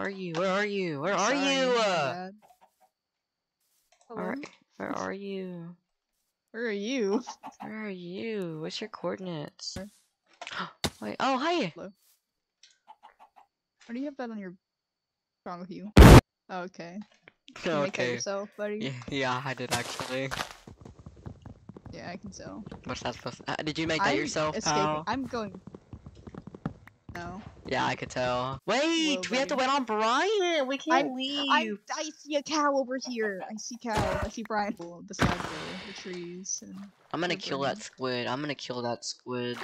are you? Where are you? Where are Sorry, you? Uh, bad. where, where are you? Where are you? Where are you? What's your coordinates? Wait. Oh, hi. Hello. Why do you have that on your? What's wrong with you? Okay. Can you Okay. yourself, buddy? Yeah, I did actually. Yeah, I can tell. What's that supposed to? Uh, did you make that I'm yourself, escaping. pal? I'm going. No. Yeah, I could tell. Wait, we have to wait on Brian. We can't I'm- leave. I I see a cow over here. I see cow. I see Brian. Oh, The side the, the trees. And I'm gonna We're kill that squid. I'm gonna kill that squid.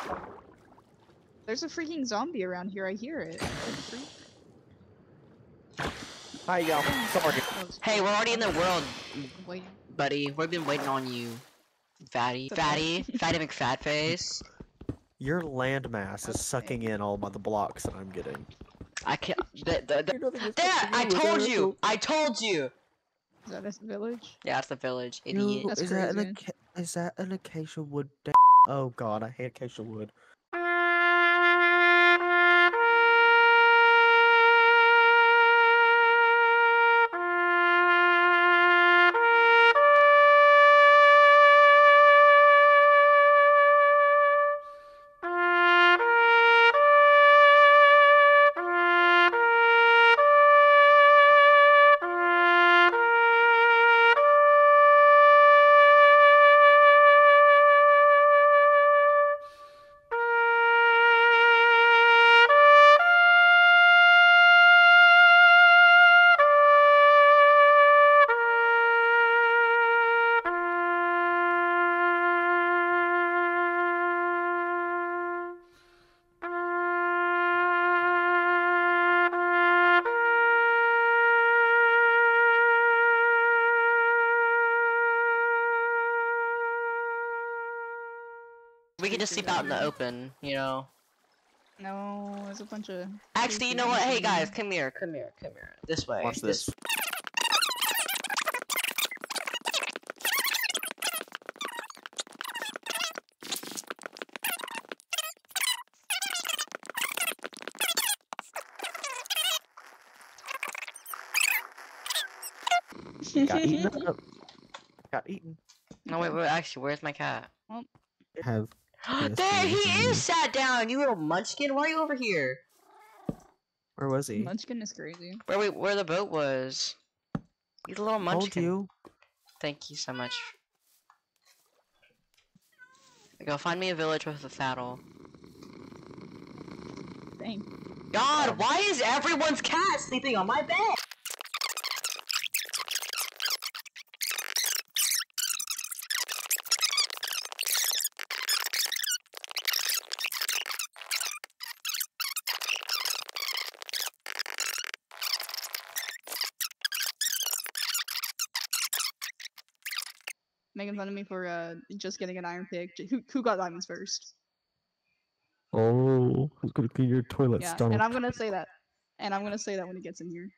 there's a freaking zombie around here. I hear it. What? Hi, y'all. Oh, Sorry. Oh, Hey, we're already in the world, Waiting. buddy. We've been waiting on you. Fatty, Okay. fatty, fatty McFatface. Your landmass is sucking in all my the blocks that I'm getting. I can't. Touching I told there? you! I told you! Is that a village? Yeah, it's the village, idiot. That's is that an is that an acacia wood? Oh god, I hate acacia wood. We can just sleep out in the open, you know. No, there's a bunch of. Actually, you know what? Hey guys, come here, come here, come here. This way. Watch this. Got eaten up. Got eaten. No, wait, wait, actually, where's my cat? Have Yes, there, he he is sat down, you little munchkin. Why are you over here? where was he? Munchkin is crazy. Where we, where the boat was? You little Told munchkin. you. Thank you so much. Go find me a village with a saddle. Dang. God, um, why is everyone's cat sleeping on my bed? Making fun of me for uh just getting an iron pick. Who who got diamonds first? Oh, who's gonna clean your toilets, Yeah, Donald? and I'm gonna say that. And I'm gonna say that when he gets in here.